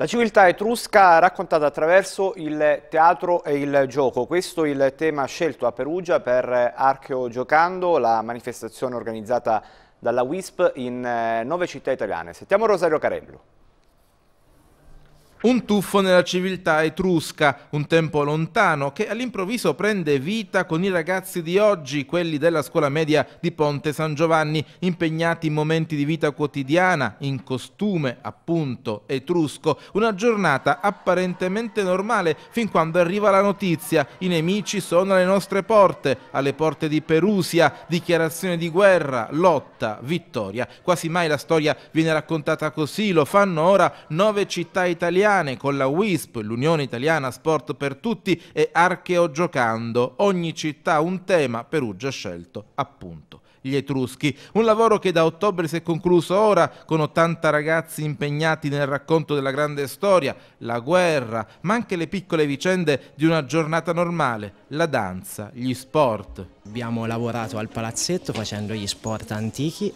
La civiltà etrusca raccontata attraverso il teatro e il gioco. Questo è il tema scelto a Perugia per Archeo Giocando, la manifestazione organizzata dalla WISP in eh, nove città italiane. Sentiamo Rosario Carello. Un tuffo nella civiltà etrusca, un tempo lontano che all'improvviso prende vita con i ragazzi di oggi, quelli della scuola media di Ponte San Giovanni, impegnati in momenti di vita quotidiana, in costume appunto etrusco. Una giornata apparentemente normale fin quando arriva la notizia. I nemici sono alle nostre porte, alle porte di Perusia, dichiarazione di guerra, lotta, vittoria. Quasi mai la storia viene raccontata così, lo fanno ora nove città italiane italiane con la WISP, l'Unione Italiana Sport per Tutti e Archeo Giocando. Ogni città un tema, Perugia scelto appunto gli Etruschi. Un lavoro che da ottobre si è concluso ora con 80 ragazzi impegnati nel racconto della grande storia, la guerra, ma anche le piccole vicende di una giornata normale, la danza, gli sport. Abbiamo lavorato al palazzetto facendo gli sport antichi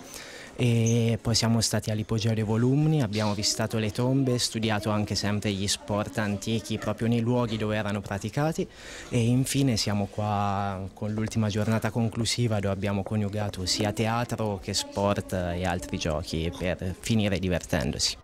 e poi siamo stati all'ipogeo volumni, abbiamo visitato le tombe, studiato anche sempre gli sport antichi proprio nei luoghi dove erano praticati e infine siamo qua con l'ultima giornata conclusiva dove abbiamo coniugato sia teatro che sport e altri giochi per finire divertendosi.